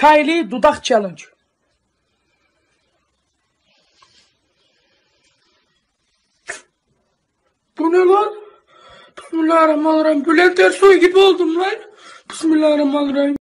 Kylie dudak challenge. Bu ne lan? Bismillahirrahmanirrahim. Bülent Ersoy gibi oldum lan. Bismillahirrahmanirrahim.